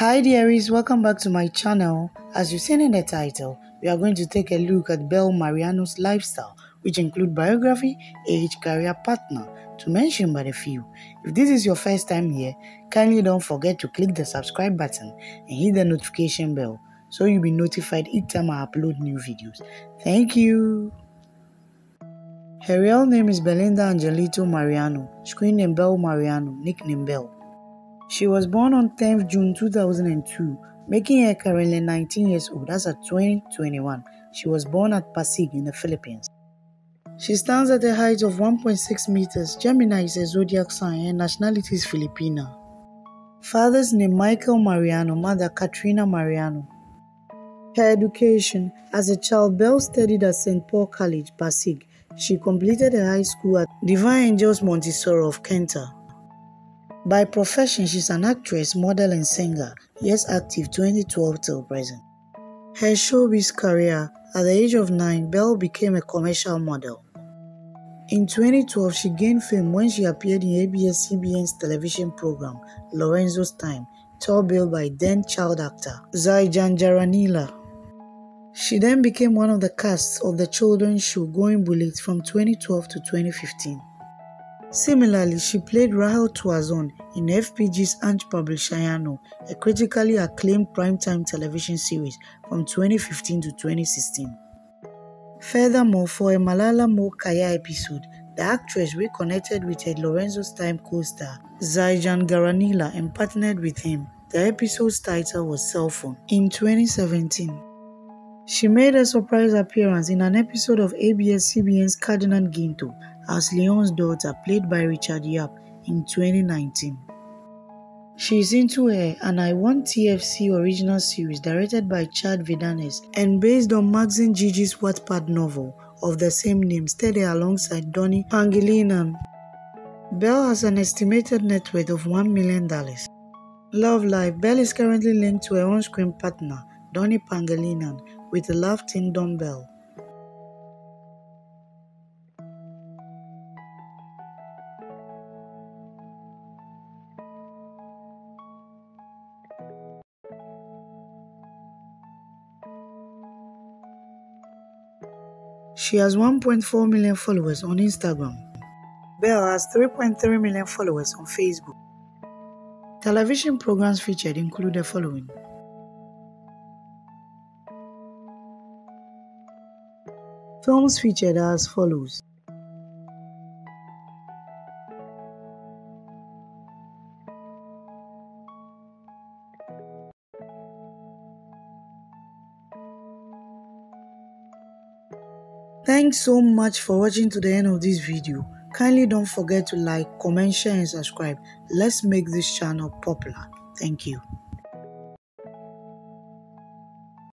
Hi dearies, welcome back to my channel. As you've seen in the title, we are going to take a look at Belle Mariano's lifestyle, which include biography, age, career, partner, to mention but a few. If this is your first time here, kindly don't forget to click the subscribe button and hit the notification bell so you'll be notified each time I upload new videos. Thank you. Her real name is Belinda Angelito Mariano, screen name Belle Mariano, nickname Belle. She was born on 10th June 2002, making her currently 19 years old as of 2021. She was born at Pasig in the Philippines. She stands at a height of 1.6 meters. Gemini is a zodiac sign and nationality is Filipina. Father's name Michael Mariano, mother Katrina Mariano. Her education As a child, Belle studied at St. Paul College, Pasig. She completed her high school at Divine Angels Montessori of Cainta. By profession, she's an actress, model, and singer, yes, active 2012 till present. Her showbiz career At the age of 9, Belle became a commercial model. In 2012, she gained fame when she appeared in ABS-CBN's television program Lorenzo's Time, tour billed by then child actor Zaijan Jaranila. She then became one of the casts of the children's show Goin' Bulilit from 2012 to 2015. Similarly, she played Rachel Tuazon in FPJ's Ang Probinsyano, a critically acclaimed primetime television series from 2015 to 2016. Furthermore, for a Maalaala Mo Kaya episode, the actress reconnected with her Lorenzo's Time co-star Zaijan Jaranila and partnered with him. The episode's title was Cell Phone. In 2017, she made a surprise appearance in an episode of ABS-CBN's Kadenang Ginto as Leon's daughter, played by Richard Yap, in 2019. She is into her and iWantTFC original series directed by Chad Vidanes and based on Maxinejiji's Wattpad novel of the same name starred alongside Donny Pangilinan. Belle has an estimated net worth of $1 million. Love Life Belle is currently linked to her on-screen partner, Donny Pangilinan, with a love team DonBelle. She has 1.4 million followers on Instagram. Belle has 3.3 million followers on Facebook. Television programs featured include the following. Films featured as follows. Thanks so much for watching to the end of this video. Kindly don't forget to like, comment, share and subscribe. Let's make this channel popular. Thank you.